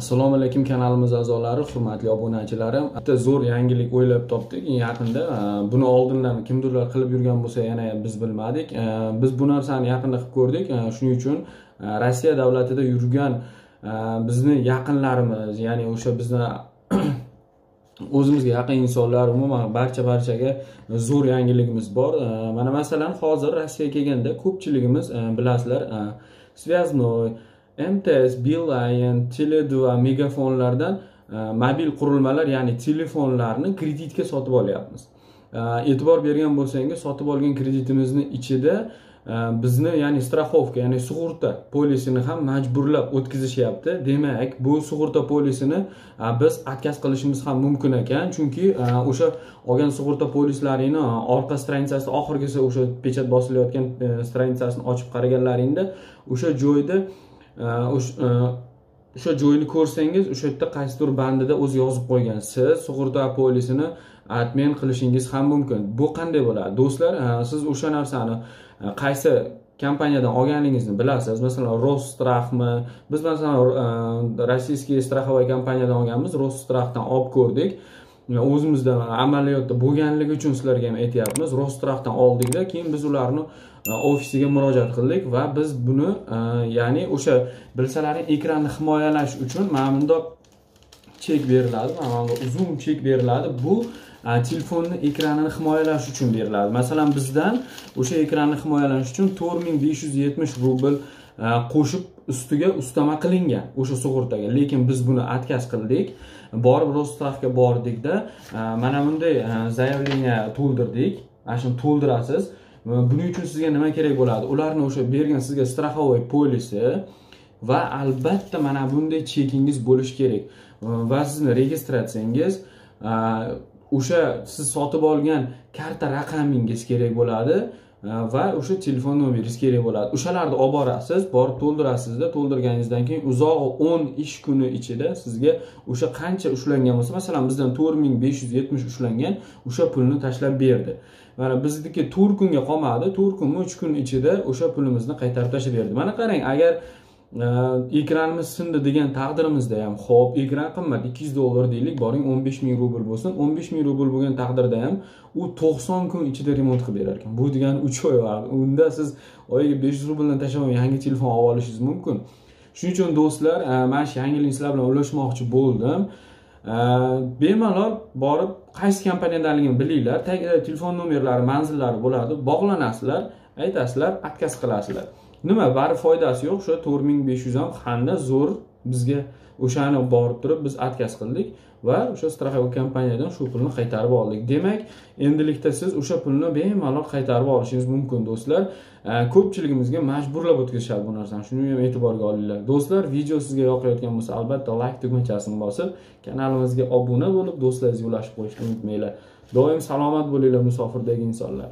assalomu alaykum kanalimiz a'zolari hurmatli obunachilarim. Bitta zo'r yangilik o'ylab topdik. Yaqinda e, buni oldindan kimdirlar qilib yurgan bo'lsa yana biz bilmadik. E, biz bu narsani yaqinda qilib ko'rdik. E, shuning uchun rossiya davlatida yurgan bizni yaqinlarimiz ya'ni o'sha bizni o'zimizga yaqin insonlar umuman barcha barchaga zo'r yangiligimiz bor. Mana masalan hozir rossiyaga kelganda ko'pchiligimiz bilasizlar связной mts beeline tele2 va megafonlardan e, mobil qurilmalar ya'ni telefonlarni kreditga sotib olyapmiz. E, e'tibor bergan bo'lsangiz sotib olgan kreditimizni ichida e, bizni ya'ni страховка ya'ni sug'urta polisini ham majburlab o'tkazishyapti. Demak bu sug'urta polisini biz отказ qilishimiz ham mumkin ekan chunki o'sha olgan sug'urta polislaringni orqa stranitsasi oxirgisi o'sha pechat bosilayotgan stranitsasini ochib qaraganlaringda o'sha joyda E, o'sha joyni ko'rsangiz o'sha yerda qaysidir bandida o'zi yozib qo'ygan. Siz sug'urta polisini admin qilishingiz ham mumkin. Bu qanday bo'ladi? Do'stlar e, siz o'sha narsani e, qaysi kompaniyadan olganingizni bilasiz. Masalan rosstrahmi biz masalan rossiyskiy страховой kompaniyadan olganmiz. Rosstrahdan olib ko'rdik. O'zimizda amaliyotda bo'lganligi uchun sizlarga ham aytyapmiz. Rosstrahdan oldikda keyin biz ularni e, ofisiga murojaat qildik va biz buni e, ya'ni o'sha bilsalaring ekranni himoyalash uchun mana bundoq chek beriladi mana bunga uzun chek beriladi. Bu e, telefonni ekranini himoyalash uchun beriladi. Masalan bizdan o'sha ekranni himoyalash uchun to'rt ming besh yuz yetmish rubl qo'shib ustiga ustama qilingan o'sha sug'urtaga. Lekin biz buni отказ qildik. Borib rostavka bordikda e, mana bunday e, заявление to'ldirdik. Mana shuni to'ldirasiz. E, buning uchun sizga nima kerak bo'ladi? Ularni o'sha bergan sizga страховой polisi va albatta mana bunday chekingiz bo'lishi kerak. Va sizni registratsiyangiz o'sha siz sotib olgan karta raqamingiz kerak bo'ladi. Va o'sha telefon nomeringiz kerak bo'ladi. O'shalarni olib borasiz borib to'ldirasizda to'ldirganingizdan keyin uzog'i o'n ish kuni ichida sizga o'sha qancha ushlangan bo'lsa masalan bizdan to'rt ming besh yuz yetmish ushlangan o'sha pulni tashlab berdi. Mana bizniki to'rt kunga qolmadi to'rt kunmi uch kun ichida o'sha pulimizni qaytarib tashlab berdi. Mana qarang agar ekranimiz sindi degan taqdirimizda ham ho'p ekran qimmat ikki yuz dollar deylik boring o'n besh ming rubl bo'lsin. o'n besh ming rubl bo'lgan taqdirda ham u to'qson kun ichida remont qilib berar ekan. Bu degani uch oy vaqt. Unda siz oyiga besh yuz rubldan tashlab yangi telefon olib olishingiz mumkin. Shuning uchun do'stlar e, mana shu yangilikni sizlar bilan ulashmoqchi bo'ldim. E, bemalol borib qaysi kompaniyadanligini bilinglar. Tagida e, telefon nomerlari manzillari bo'ladi. Bog'lanasizlar aytasizlar отказ qilasizlar. Nima bari foydasi yo'q o'sha to'rt ming besh yuz ham qanda zo'r bizga o'shani borib turib biz отказ qildik va o'sha страховой kompaniyadan shu pulni qaytarib oldik. Demak endilikda siz o'sha pulni bemalol qaytarib olishingiz mumkin do'stlar. Ko'pchiligimizga majburlab o'tkazishadi bu narsani. Shuni ham e'tiborga olinglar. Do'stlar video sizga yoqayotgan bo'lsa albatta layk tugmachasini bosib kanalimizga obuna bo'lib do'stlaringizga ulashib qo'yishni unutmanglar. Doim salomat bo'linglar musofirdagi insonlar.